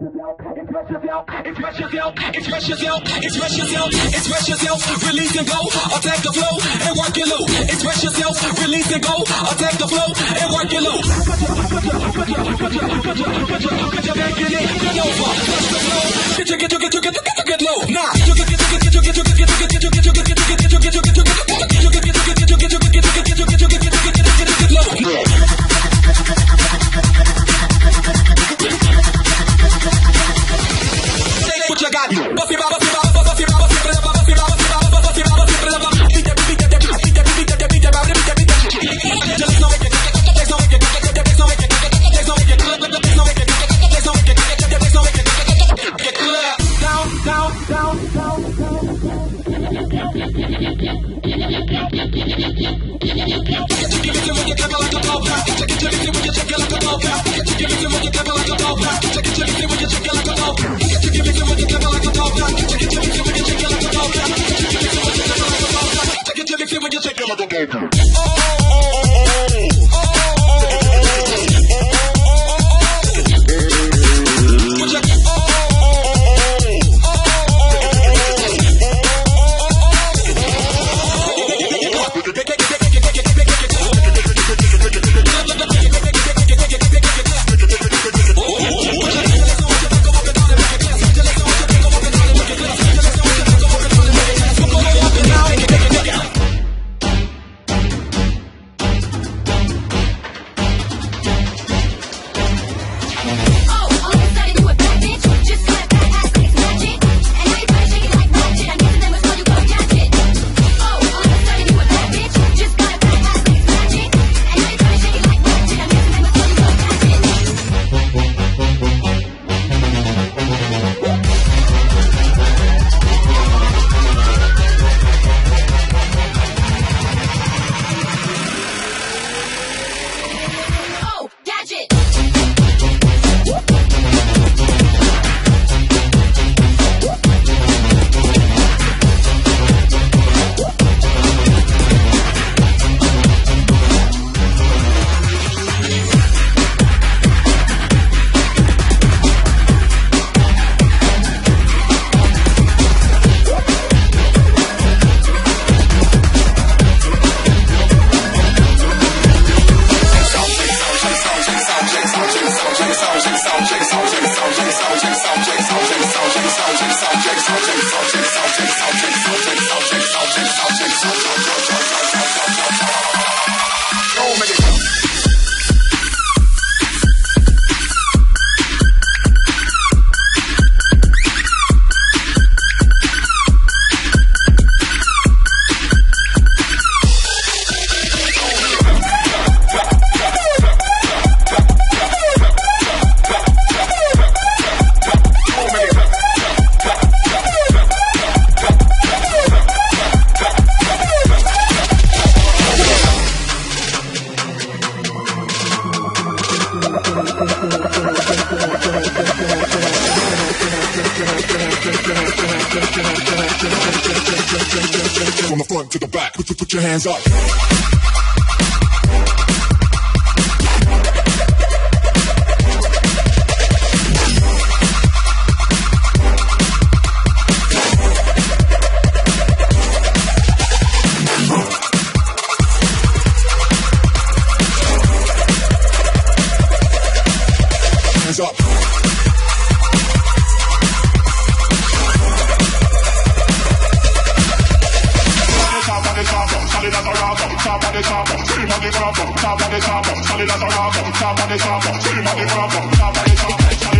Express yourself, express yourself, express yourself, express yourself, release and go, attack the flow and work your low. Express yourself, release and go, attack the flow and work your low. Put your, back in it, get over, the flow. Get your, get your, get your, get your, get your, get low. Nah, anthem. From the front to the back, put, your hands up. Hands up. Solid rock, top of the top, scream on the top, top of the top, solid as a rock, top of the top, scream on the top, top of the top.